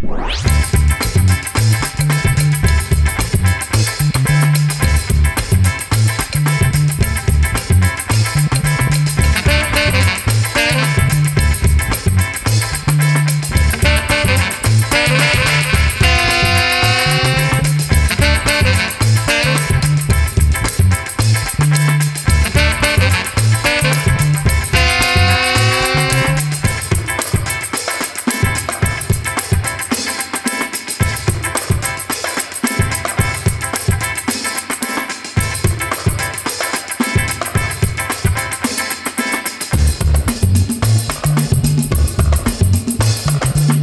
Música